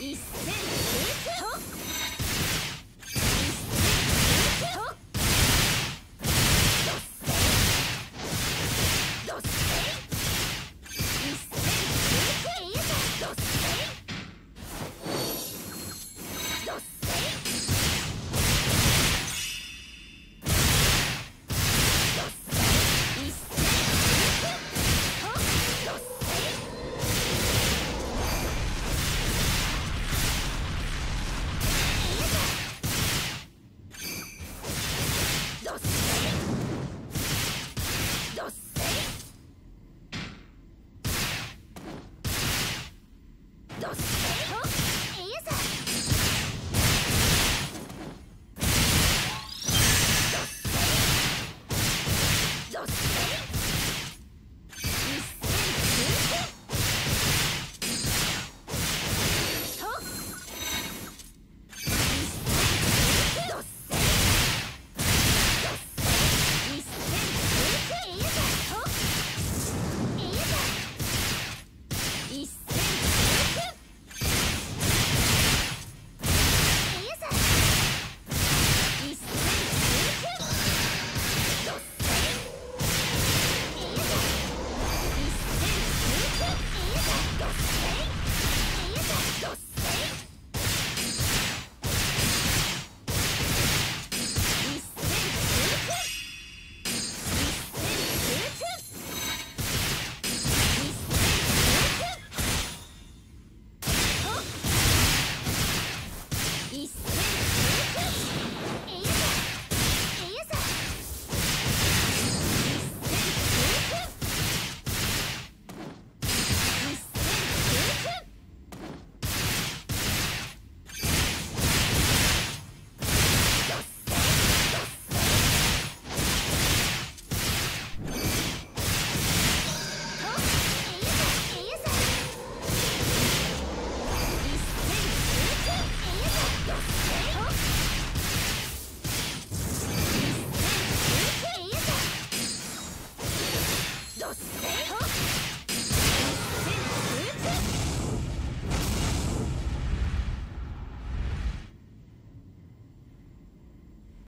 一斉